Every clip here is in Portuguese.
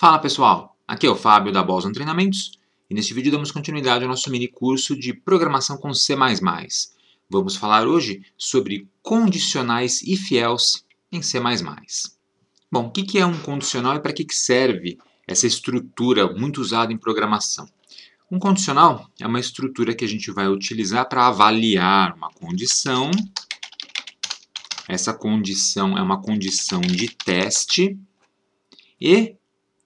Fala pessoal, aqui é o Fábio da Bolsa Treinamentos e neste vídeo damos continuidade ao nosso mini curso de programação com C++. Vamos falar hoje sobre condicionais if else em C++. Bom, o que é um condicional e para que serve essa estrutura muito usada em programação? Um condicional é uma estrutura que a gente vai utilizar para avaliar uma condição. Essa condição é uma condição de teste e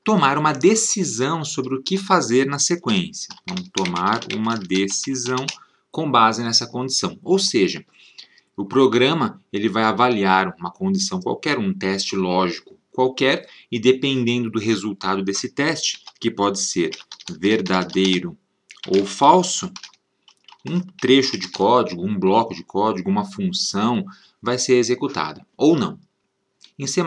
tomar uma decisão sobre o que fazer na sequência. Então, tomar uma decisão com base nessa condição. Ou seja, o programa ele vai avaliar uma condição qualquer, um teste lógico qualquer, e dependendo do resultado desse teste, que pode ser verdadeiro ou falso, um trecho de código, um bloco de código, uma função vai ser executada ou não. Em C++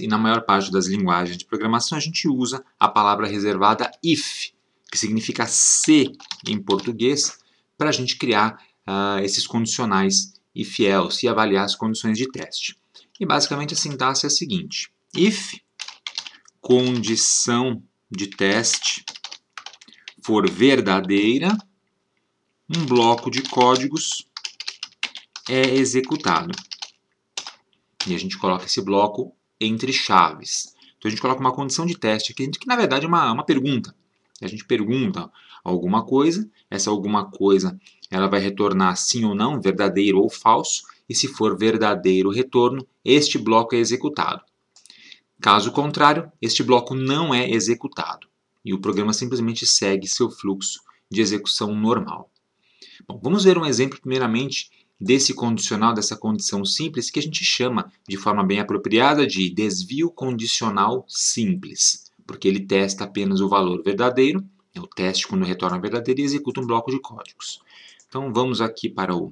e na maior parte das linguagens de programação a gente usa a palavra reservada if, que significa se em português, para a gente criar uh, esses condicionais if else e avaliar as condições de teste. E basicamente a sintaxe é a seguinte: if condição de teste for verdadeira, um bloco de códigos é executado. E a gente coloca esse bloco entre chaves. Então a gente coloca uma condição de teste aqui, que na verdade é uma, uma pergunta. A gente pergunta alguma coisa, essa alguma coisa ela vai retornar sim ou não, verdadeiro ou falso, e se for verdadeiro o retorno, este bloco é executado. Caso contrário, este bloco não é executado e o programa simplesmente segue seu fluxo de execução normal. Bom, vamos ver um exemplo primeiramente desse condicional, dessa condição simples, que a gente chama de forma bem apropriada de desvio condicional simples, porque ele testa apenas o valor verdadeiro, é o teste quando retorna verdadeiro e executa um bloco de códigos. Então vamos aqui para o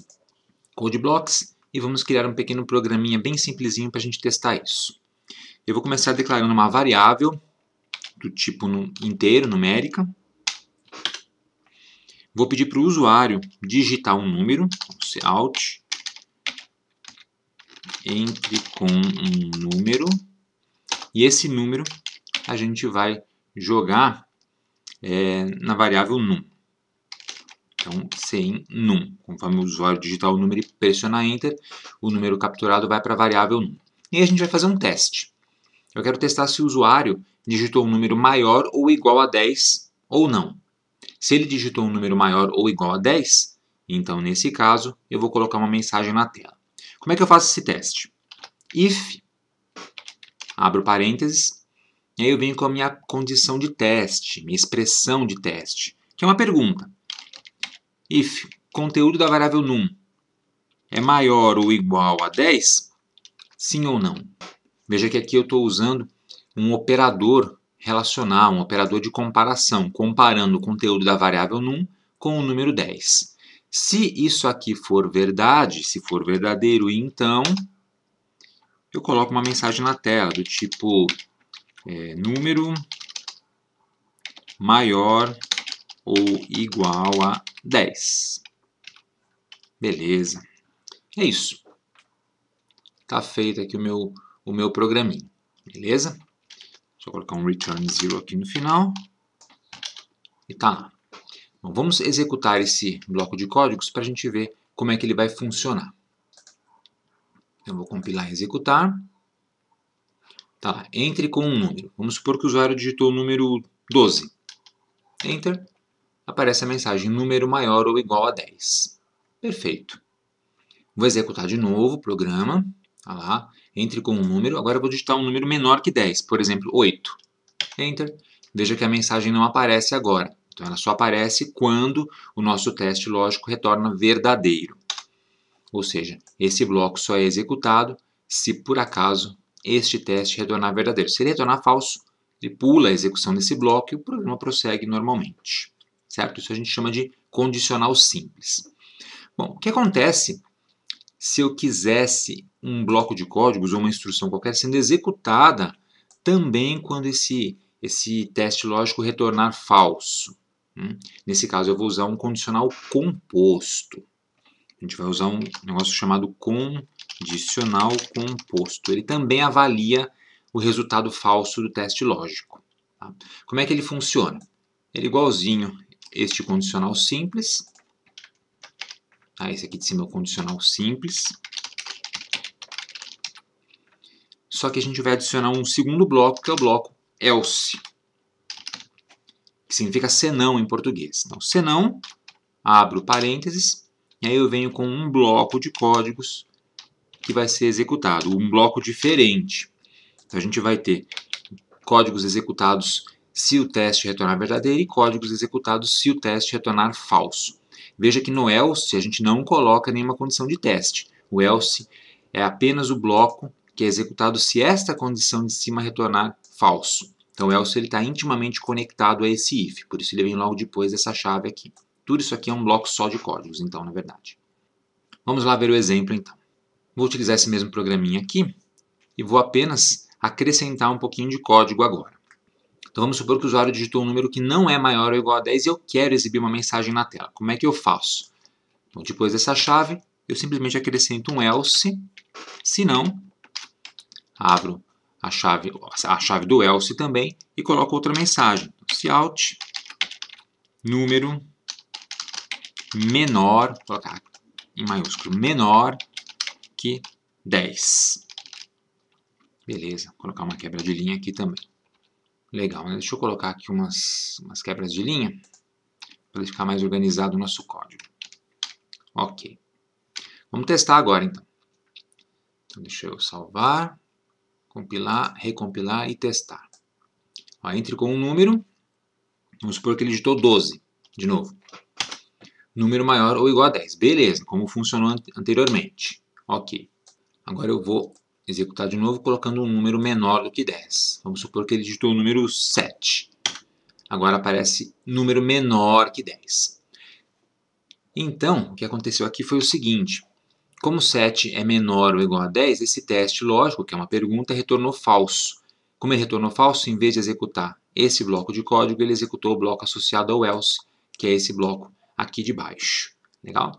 CodeBlocks e vamos criar um pequeno programinha bem simplesinho para a gente testar isso. Eu vou começar declarando uma variável do tipo inteiro, numérica, Vou pedir para o usuário digitar um número, alt, entre com um número, e esse número a gente vai jogar é, na variável num. Então, sem num. Conforme o usuário digitar o número e pressionar Enter, o número capturado vai para a variável num. E a gente vai fazer um teste. Eu quero testar se o usuário digitou um número maior ou igual a 10 ou não. Se ele digitou um número maior ou igual a 10, então nesse caso eu vou colocar uma mensagem na tela. Como é que eu faço esse teste? If, abro parênteses, e aí eu venho com a minha condição de teste, minha expressão de teste, que é uma pergunta. If conteúdo da variável num é maior ou igual a 10, sim ou não? Veja que aqui eu estou usando um operador relacionar um operador de comparação, comparando o conteúdo da variável num com o número 10. Se isso aqui for verdade, se for verdadeiro, então eu coloco uma mensagem na tela do tipo é, número maior ou igual a 10. Beleza. É isso. Tá feito aqui o meu, o meu programinho. Beleza? Só colocar um return zero aqui no final. E tá lá. Bom, vamos executar esse bloco de códigos para a gente ver como é que ele vai funcionar. Eu vou compilar e executar. Tá lá, entre com um número. Vamos supor que o usuário digitou o número 12. Enter. Aparece a mensagem número maior ou igual a 10. Perfeito. Vou executar de novo o programa. Tá lá entre com um número. Agora eu vou digitar um número menor que 10, por exemplo, 8. Enter. Veja que a mensagem não aparece agora. Então ela só aparece quando o nosso teste lógico retorna verdadeiro. Ou seja, esse bloco só é executado se por acaso este teste retornar verdadeiro. Se ele retornar falso, ele pula a execução desse bloco e o programa prossegue normalmente. Certo? Isso a gente chama de condicional simples. Bom, o que acontece se eu quisesse um bloco de códigos ou uma instrução qualquer sendo executada também quando esse, esse teste lógico retornar falso. Hum? Nesse caso, eu vou usar um condicional composto. A gente vai usar um negócio chamado condicional composto. Ele também avalia o resultado falso do teste lógico. Tá? Como é que ele funciona? Ele é igualzinho este condicional simples. Tá? Esse aqui de cima é o condicional simples. Só que a gente vai adicionar um segundo bloco, que é o bloco else, que significa senão em português. Então, senão, abro parênteses, e aí eu venho com um bloco de códigos que vai ser executado, um bloco diferente. Então, a gente vai ter códigos executados se o teste retornar verdadeiro e códigos executados se o teste retornar falso. Veja que no else a gente não coloca nenhuma condição de teste. O else é apenas o bloco que é executado se esta condição de cima retornar falso. Então, o else está intimamente conectado a esse if, por isso ele vem logo depois dessa chave aqui. Tudo isso aqui é um bloco só de códigos, então, na verdade. Vamos lá ver o exemplo, então. Vou utilizar esse mesmo programinha aqui e vou apenas acrescentar um pouquinho de código agora. Então, vamos supor que o usuário digitou um número que não é maior ou igual a 10 e eu quero exibir uma mensagem na tela. Como é que eu faço? Então, depois dessa chave, eu simplesmente acrescento um else, se não, abro a chave, a chave do else também e coloco outra mensagem. Se out número menor, vou colocar em maiúsculo, menor que 10. Beleza, vou colocar uma quebra de linha aqui também. Legal, né? deixa eu colocar aqui umas, umas quebras de linha para ficar mais organizado o nosso código. Ok. Vamos testar agora então. Então deixa eu salvar compilar, recompilar e testar. Ó, entre com um número, vamos supor que ele digitou 12, de novo. Número maior ou igual a 10. Beleza, como funcionou anteriormente. Ok. Agora eu vou executar de novo colocando um número menor do que 10. Vamos supor que ele digitou o número 7. Agora aparece número menor que 10. Então, o que aconteceu aqui foi o seguinte. Como 7 é menor ou igual a 10, esse teste lógico, que é uma pergunta, retornou falso. Como ele retornou falso, em vez de executar esse bloco de código, ele executou o bloco associado ao else, que é esse bloco aqui de baixo. Legal?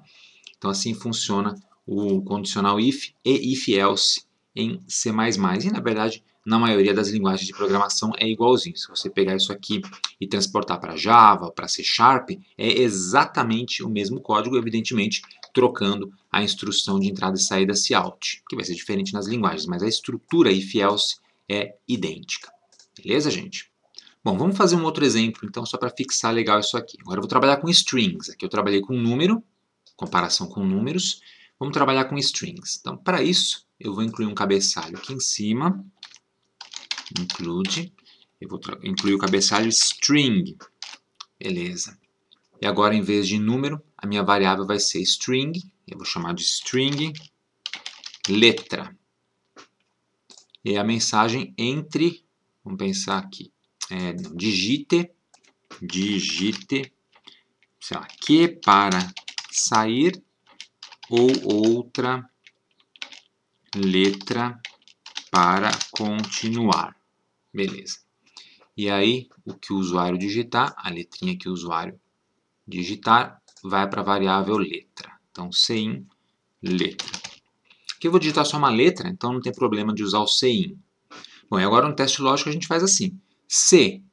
Então assim funciona o condicional if e if else em C++. E na verdade, na maioria das linguagens de programação é igualzinho. Se você pegar isso aqui e transportar para Java, para C Sharp, é exatamente o mesmo código, evidentemente trocando a instrução de entrada e saída cout, que vai ser diferente nas linguagens, mas a estrutura if else é idêntica. Beleza, gente? Bom, vamos fazer um outro exemplo, então, só para fixar legal isso aqui. Agora eu vou trabalhar com strings. Aqui eu trabalhei com número, comparação com números. Vamos trabalhar com strings. Então, para isso, eu vou incluir um cabeçalho aqui em cima. Include. Eu vou incluir o cabeçalho string. Beleza. E agora, em vez de número, a minha variável vai ser string. Eu vou chamar de string letra. E a mensagem entre, vamos pensar aqui, é, não, digite, digite, sei lá, que para sair ou outra letra para continuar. Beleza. E aí, o que o usuário digitar, a letrinha que o usuário digitar, vai para a variável letra. Então, CIN, letra. Aqui eu vou digitar só uma letra, então não tem problema de usar o CIN. Bom, e agora no teste lógico a gente faz assim. Se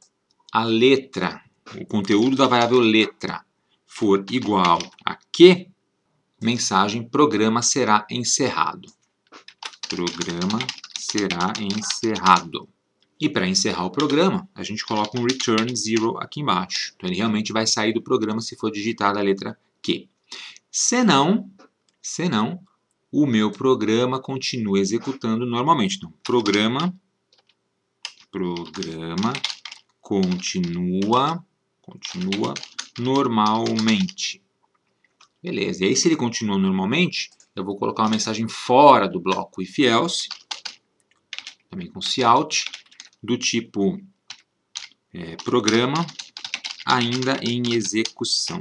a letra, o conteúdo da variável letra, for igual a que, mensagem programa será encerrado. Programa será encerrado. E para encerrar o programa, a gente coloca um return zero aqui embaixo. Então ele realmente vai sair do programa se for digitada a letra Q. Se não, se não, o meu programa continua executando normalmente. Então, programa, programa continua, continua normalmente. Beleza. E aí, se ele continua normalmente, eu vou colocar uma mensagem fora do bloco if else, também com cout, do tipo é, programa ainda em execução.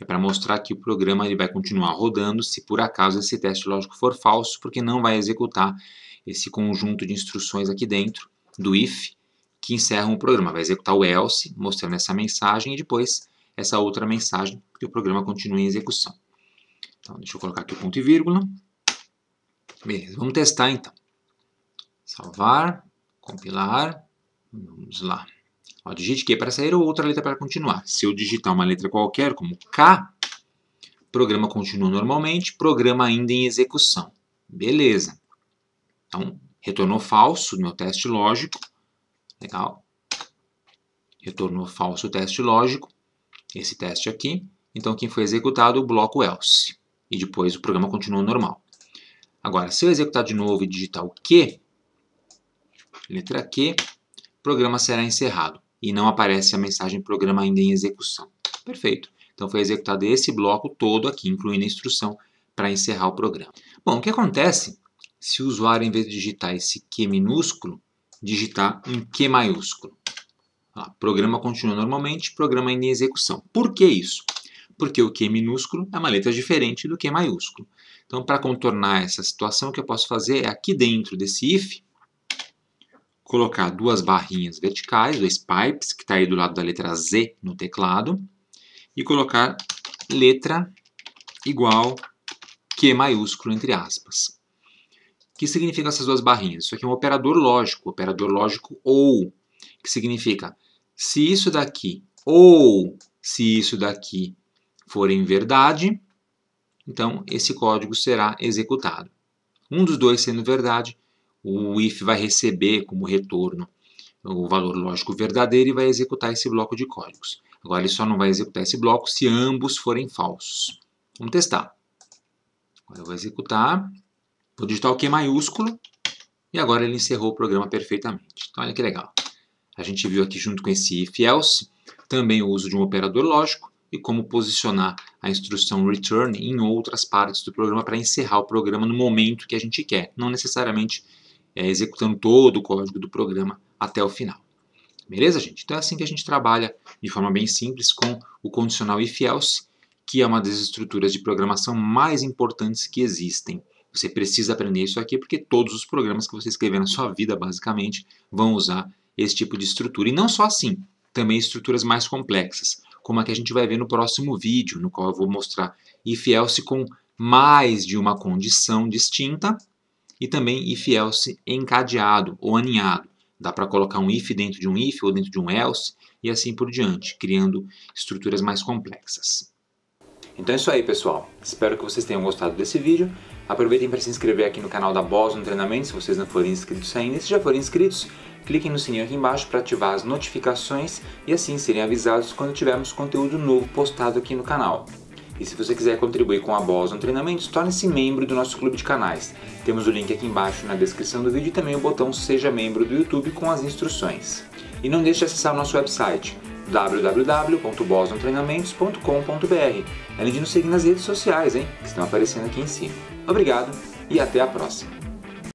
É para mostrar que o programa ele vai continuar rodando se por acaso esse teste lógico for falso, porque não vai executar esse conjunto de instruções aqui dentro do if que encerram o programa. Vai executar o else, mostrando essa mensagem, e depois essa outra mensagem, que o programa continua em execução. Então, deixa eu colocar aqui o ponto e vírgula. Beleza, vamos testar então. Salvar, compilar, vamos lá. Ó, digite Q para sair ou outra letra para continuar. Se eu digitar uma letra qualquer, como K, programa continua normalmente, programa ainda em execução. Beleza. Então, retornou falso no meu teste lógico. Legal. Retornou falso o teste lógico. Esse teste aqui. Então, aqui foi executado o bloco else. E depois o programa continuou normal. Agora, se eu executar de novo e digitar o Q, letra Q, o programa será encerrado. E não aparece a mensagem programa ainda em execução. Perfeito. Então foi executado esse bloco todo aqui, incluindo a instrução para encerrar o programa. Bom, o que acontece se o usuário, em vez de digitar esse Q minúsculo, digitar um Q maiúsculo? O programa continua normalmente, programa ainda em execução. Por que isso? Porque o Q minúsculo é uma letra diferente do Q maiúsculo. Então, para contornar essa situação, o que eu posso fazer é aqui dentro desse if, colocar duas barrinhas verticais, dois pipes, que está aí do lado da letra Z no teclado, e colocar letra igual Q maiúsculo entre aspas. O que significam essas duas barrinhas? Isso aqui é um operador lógico, operador lógico OU, que significa se isso daqui ou se isso daqui forem verdade, então esse código será executado. Um dos dois sendo verdade, o if vai receber como retorno o valor lógico verdadeiro e vai executar esse bloco de códigos. Agora ele só não vai executar esse bloco se ambos forem falsos. Vamos testar. Agora eu vou executar, vou digitar o Q maiúsculo e agora ele encerrou o programa perfeitamente. Então olha que legal. A gente viu aqui junto com esse if else também o uso de um operador lógico e como posicionar a instrução return em outras partes do programa para encerrar o programa no momento que a gente quer, não necessariamente é, executando todo o código do programa até o final. Beleza, gente? Então é assim que a gente trabalha de forma bem simples com o condicional if else, que é uma das estruturas de programação mais importantes que existem. Você precisa aprender isso aqui porque todos os programas que você escrever na sua vida, basicamente, vão usar esse tipo de estrutura. E não só assim, também estruturas mais complexas, como a que a gente vai ver no próximo vídeo, no qual eu vou mostrar if else com mais de uma condição distinta e também if else encadeado ou aninhado. Dá para colocar um if dentro de um if ou dentro de um else e assim por diante, criando estruturas mais complexas. Então é isso aí, pessoal. Espero que vocês tenham gostado desse vídeo. Aproveitem para se inscrever aqui no canal da Boss no Treinamento, se vocês não forem inscritos ainda. Se já forem inscritos, cliquem no sininho aqui embaixo para ativar as notificações e assim serem avisados quando tivermos conteúdo novo postado aqui no canal. E se você quiser contribuir com a Boss no Treinamento, torne-se membro do nosso clube de canais. Temos o link aqui embaixo na descrição do vídeo e também o botão Seja Membro do YouTube com as instruções. E não deixe de acessar o nosso website www.bostontreinamentos.com.br além de nos seguir nas redes sociais, hein, que estão aparecendo aqui em cima. Obrigado e até a próxima!